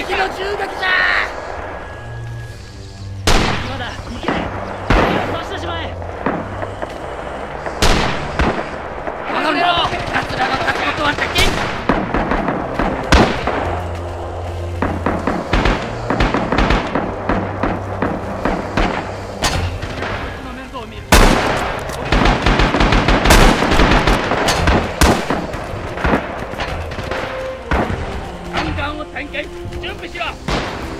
敵の銃撃じゃ。を展開準備しろ。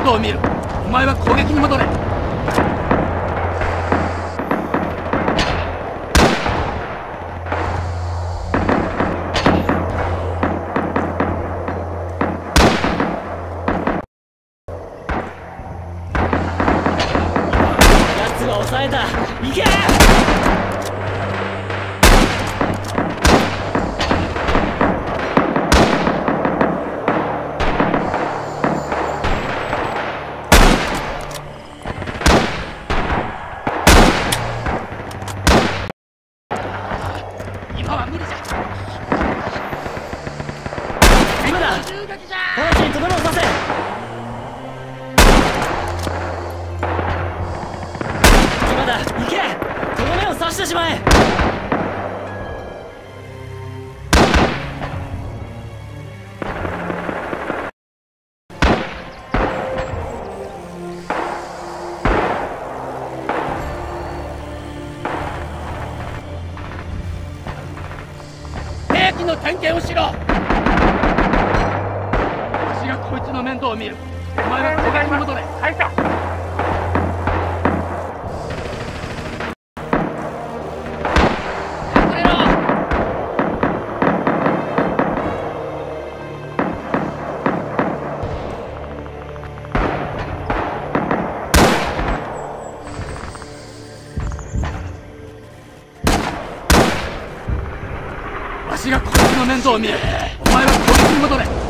面倒を見る？お前は攻撃に戻れ。行け！とどめをまだ行け。とどめを刺してしまえ。兵器の探検をしろ。を見る。お前はここに戻れ返したわがこいつの面倒を見る。お前はこに戻れ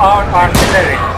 Our artillery.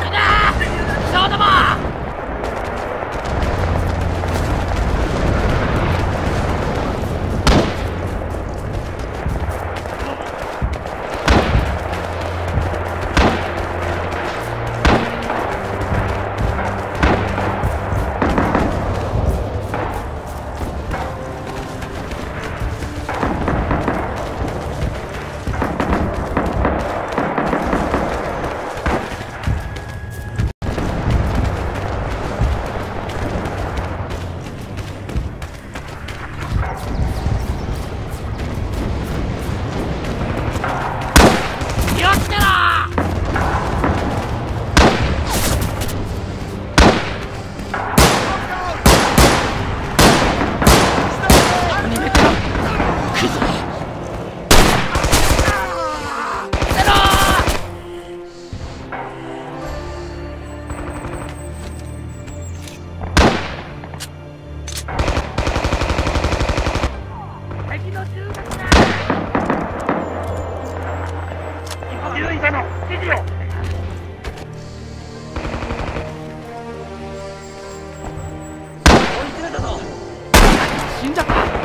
死ん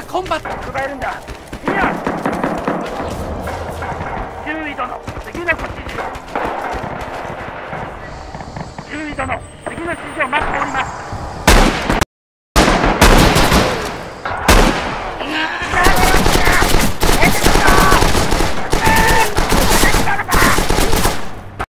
the combat! 加えるんだ。みんな獣医殿次の指示を獣医殿次の指示を待っております。